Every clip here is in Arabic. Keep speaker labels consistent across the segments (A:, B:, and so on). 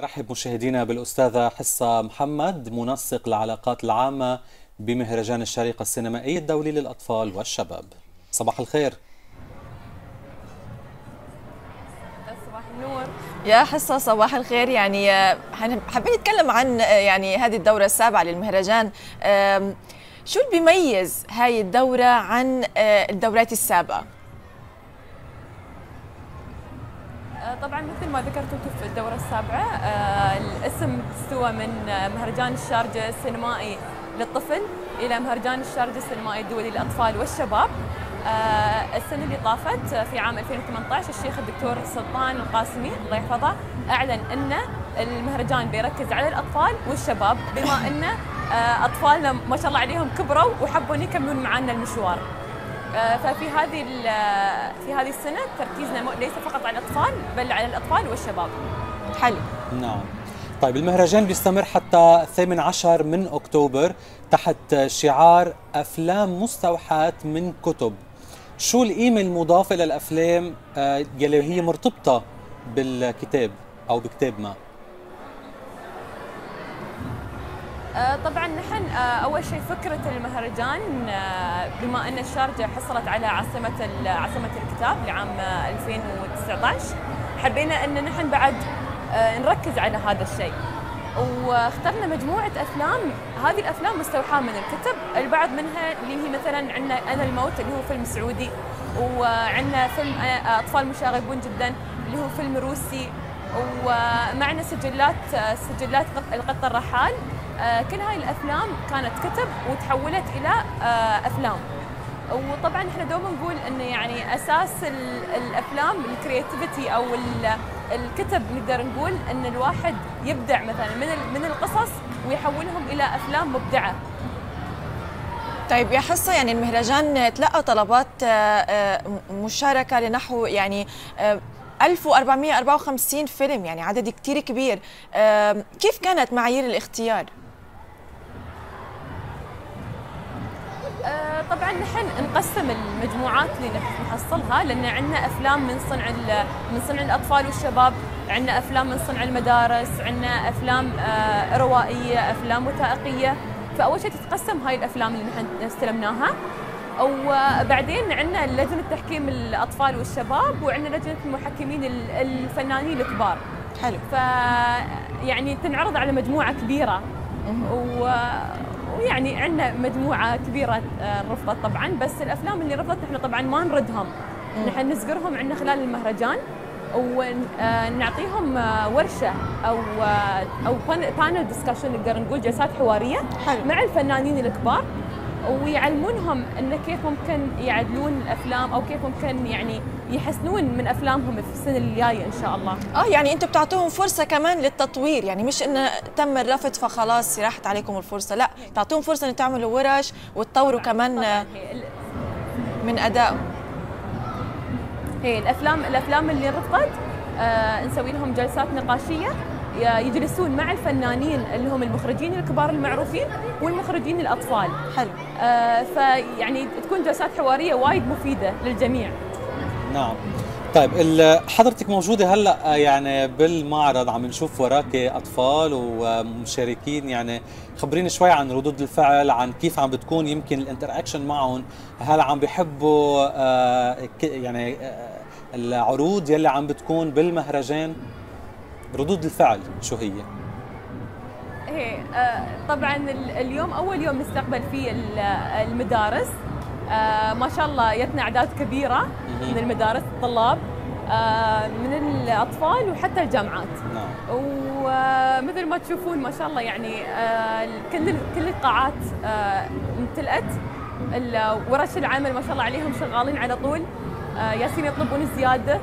A: رحب مشاهدينا بالأستاذة حصة محمد منسق العلاقات العامة بمهرجان الشريقة السينمائي الدولي للأطفال والشباب. صباح الخير.
B: صباح النور. يا حصة صباح الخير. يعني حابين نتكلم عن يعني هذه الدورة السابعة للمهرجان. شو اللي بيميز هاي الدورة عن الدورات السابقة؟
C: طبعا مثل ما ذكرتوا في الدورة السابعة الاسم استوى من مهرجان الشارجة السينمائي للطفل إلى مهرجان الشارجة السينمائي الدولي للأطفال والشباب. السنة اللي طافت في عام 2018 الشيخ الدكتور سلطان القاسمي الله يحفظه أعلن أن المهرجان بيركز على الأطفال والشباب بما أن أطفالنا ما شاء الله عليهم كبروا وحبوا يكملون معنا المشوار. ففي هذه في هذه السنة تركيزنا ليس فقط على الأطفال بل على الأطفال والشباب.
B: حلو.
A: نعم. طيب المهرجان بيستمر حتى 18 من أكتوبر تحت شعار أفلام مستوحاة من كتب. شو القيمه المضافه للافلام يلي هي مرتبطة بالكتاب أو بكتاب ما؟
C: طبعا نحن أول شيء فكرة المهرجان بما أن الشارجة حصلت على عاصمة عاصمة الكتاب لعام 2019 حبينا أن نحن بعد نركز على هذا الشيء. واخترنا مجموعة أفلام هذه الأفلام مستوحاة من الكتب البعض منها اللي هي مثلا عندنا أنا الموت اللي هو فيلم سعودي وعندنا فيلم أطفال مشاغبون جدا اللي هو فيلم روسي ومعنا سجلات سجلات القط الرحال كل هاي الأفلام كانت كتب وتحولت إلى أفلام. وطبعا إحنا دوما نقول إنه يعني أساس الأفلام الكرياتيفيتي أو الكتب نقدر نقول إن الواحد يبدع مثلا من من القصص ويحولهم إلى أفلام مبدعة.
B: طيب يا حصة يعني المهرجان تلقى طلبات مشاركة لنحو يعني 1454 فيلم يعني عدد كتير كبير. كيف كانت معايير الاختيار؟
C: طبعا نحن نقسم المجموعات اللي نحصلها لأن عندنا أفلام من صنع من صنع الأطفال والشباب، عندنا أفلام من صنع المدارس، عندنا أفلام روائية، أفلام وثائقية، فأول شيء تتقسم هاي الأفلام اللي نحن استلمناها وبعدين عندنا لجنة تحكيم الأطفال والشباب وعندنا لجنة المحكمين الفنانين الكبار.
B: حلو.
C: ف يعني تنعرض على مجموعة كبيرة و ويعني عندنا مجموعة كبيرة رفضت طبعا بس الأفلام اللي رفضت إحنا طبعا ما نردهم. نحن نسكرهم عندنا خلال المهرجان ونعطيهم ورشة أو أو panel discussion نقدر نقول جلسات حوارية
B: حلو.
C: مع الفنانين الكبار. ويعلمونهم انه كيف ممكن يعدلون الأفلام أو كيف ممكن يعني يحسنون من أفلامهم في السنة الجايه إن شاء الله.
B: آه يعني أنتم بتعطوهم فرصة كمان للتطوير يعني مش إنه تم الرفض فخلاص راحت عليكم الفرصة لا تعطوهم فرصة ان تعملوا ورش وتطوروا كمان من ادائهم.
C: هي الأفلام الأفلام اللي رفضت آه نسوي لهم جلسات نقاشية يجلسون مع الفنانين اللي هم المخرجين الكبار المعروفين والمخرجين الأطفال.
B: حلو.
C: آه فيعني تكون جلسات حوارية وايد مفيدة للجميع.
A: نعم. طيب حضرتك موجودة هلأ يعني بالمعرض عم نشوف وراك أطفال ومشاركين. يعني خبريني شوي عن ردود الفعل عن كيف عم بتكون يمكن الانتراكشن معهم هل عم بيحبوا آه يعني آه العروض يلي عم بتكون بالمهرجان؟ ردود الفعل شو هي؟
C: إيه آه طبعا اليوم أول يوم نستقبل فيه المدارس. آه ما شاء الله جتنا أعداد كبيرة من المدارس الطلاب آه من الأطفال وحتى الجامعات.
A: نعم.
C: ومثل ما تشوفون ما شاء الله يعني كل كل القاعات امتلأت. ورش العمل ما شاء الله عليهم شغالين على طول. ياسين يطلبون زيادة.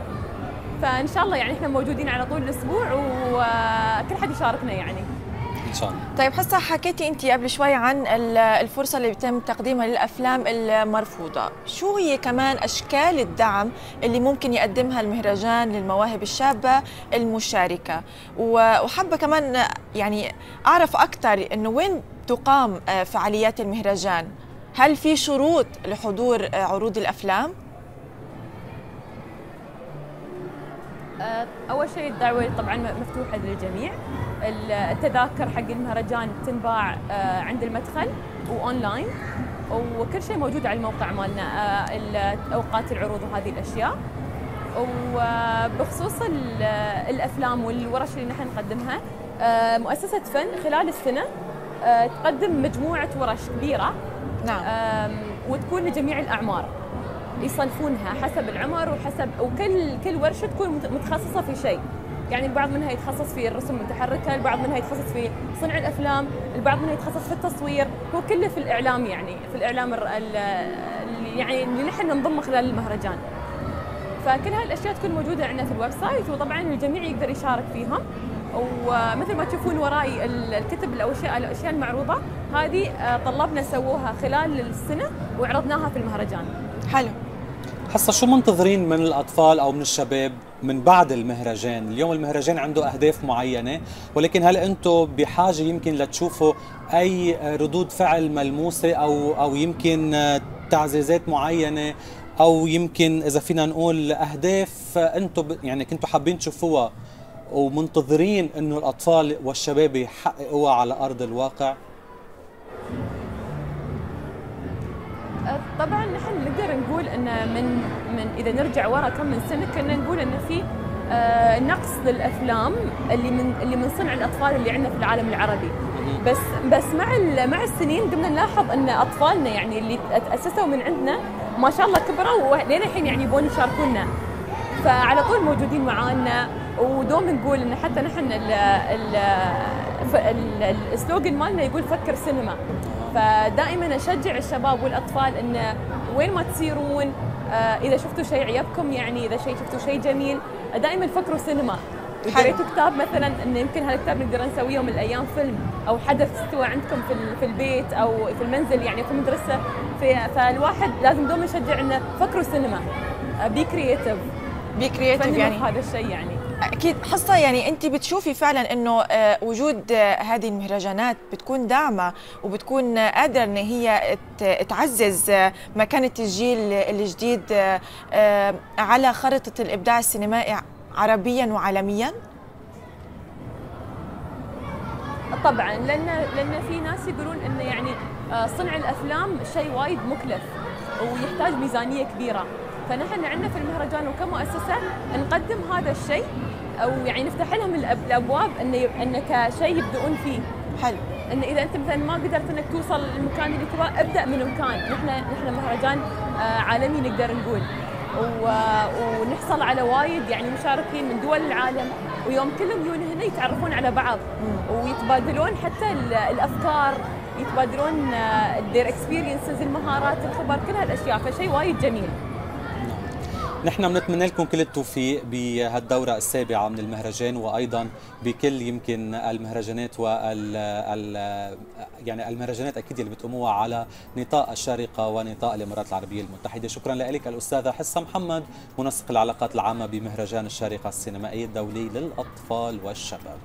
C: فإن شاء الله يعني إحنا موجودين على طول الأسبوع وكل حد يشاركنا يعني.
A: إن شاء الله.
B: طيب حسا حكيتي أنت قبل شوي عن الفرصة اللي بيتم تقديمها للأفلام المرفوضة. شو هي كمان أشكال الدعم اللي ممكن يقدمها المهرجان للمواهب الشابة المشاركة؟ وحابة كمان يعني أعرف أكثر إنه وين تقام فعاليات المهرجان؟ هل في شروط لحضور عروض
C: الأفلام؟ أول شيء الدعوة طبعا مفتوحة للجميع. التذاكر حق المهرجان تنباع آه، عند المدخل وأونلاين وكل شيء موجود على الموقع مالنا آه، أوقات العروض وهذه الأشياء. وبخصوص الأفلام والورش اللي نحن نقدمها مؤسسة فن خلال السنة تقدم مجموعة ورش كبيرة
B: نعم.
C: وتكون لجميع الأعمار. يصنفونها حسب العمر وحسب وكل كل ورشة تكون متخصصة في شيء يعني البعض منها يتخصص في الرسم المتحركة، البعض منها يتخصص في صنع الأفلام، البعض منها يتخصص في التصوير، هو كله في الإعلام يعني، في الإعلام اللي يعني اللي نحن ننظمه خلال المهرجان. فكل هاي الاشياء تكون موجودة عندنا في ال website وطبعا الجميع يقدر يشارك فيهم. ومثل ما تشوفون وراي الكتب الاشياء الأشياء المعروضة هذه آه، طلابنا سووها خلال السنة وعرضناها في المهرجان.
B: حلو.
A: هسا شو منتظرين من الأطفال أو من الشباب من بعد المهرجان؟ اليوم المهرجان عنده أهداف معينة ولكن هل أنتم بحاجة يمكن لتشوفوا أي ردود فعل ملموسة أو أو يمكن تعزيزات معينة؟ أو يمكن إذا فينا نقول أهداف أنتم يعني كنتوا حابين تشوفوها ومنتظرين إنه الأطفال والشباب يحققوها على أرض الواقع؟
C: طبعا نحن نقدر نقول إن من من إذا نرجع ورا كم من سنة كنا نقول إن في آه، نقص للأفلام اللي من اللي من صنع الأطفال اللي عندنا في العالم العربي. بس بس مع مع السنين قمنا نلاحظ إن أطفالنا يعني اللي تاسسوا من عندنا ما شاء الله كبروا ولين الحين يعني يبون يشاركونا. فعلى طول موجودين معانا ودوم نقول إن حتى نحن السلوجن مالنا يقول فكر سينما. فدائما أشجع الشباب والأطفال انه وين ما تصيرون آه، إذا شفتوا شيء عيبكم يعني إذا شيء شفتوا شيء جميل دائما فكروا سينما. قريتوا كتاب مثلا انه يمكن هذا الكتاب نقدر نسويه يوم من الأيام فيلم أو حدث استوى عندكم في في البيت أو في المنزل يعني في المدرسة. فالواحد لازم دوما يشجع انه فكروا سينما. be creative
B: be creative يعني.
C: هذا الشيء يعني.
B: أكيد. حصة يعني أنت بتشوفي فعلا إنه آه، وجود آه، هذه المهرجانات بتكون داعمة وبتكون قادرة إن هي تعزز آه، مكانة الجيل الجديد على خريطة الإبداع السينمائي عربيا وعالميا؟
C: طبعا لأن لأن في ناس يقولون إنه يعني صنع الأفلام شيء وايد مكلف ويحتاج ميزانية كبيرة. فنحن عندنا في المهرجان وكمؤسسة نقدم هذا الشيء أو يعني نفتح لهم الأبواب انه انه كشيء يبدؤون فيه.
B: حلو.
C: إن إذا أنت مثلا ما قدرت إنك توصل للمكان اللي تبغاه ابدأ من مكان نحن نحن مهرجان آه، عالمي نقدر نقول. ونحصل على وايد يعني مشاركين من دول العالم. ويوم كلهم يجون هنا يتعرفون على بعض. ويتبادلون حتى الأفكار يتبادلون their experiences المهارات الخبر كل هالأشياء. فشيء وايد جميل.
A: نحن بنتمنى لكم كل التوفيق بهالدورة السابعة من المهرجان وأيضا بكل يمكن المهرجانات وال يعني المهرجانات أكيد اللي بتقوموها على نطاق الشارقة ونطاق الإمارات العربية المتحدة. شكرا لك الأستاذة حصة محمد منسق العلاقات العامة بمهرجان الشارقة السينمائي الدولي للأطفال والشباب.